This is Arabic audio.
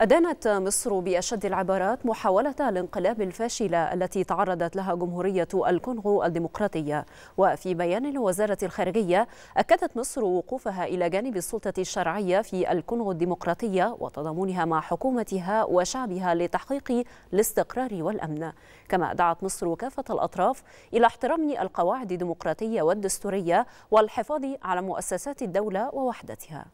أدانت مصر بأشد العبارات محاولة الانقلاب الفاشلة التي تعرضت لها جمهورية الكونغو الديمقراطية. وفي بيان لوزارة الخارجية أكدت مصر وقوفها إلى جانب السلطة الشرعية في الكونغو الديمقراطية وتضامنها مع حكومتها وشعبها لتحقيق الاستقرار والأمن. كما دعت مصر كافة الأطراف إلى احترام القواعد الديمقراطية والدستورية والحفاظ على مؤسسات الدولة ووحدتها.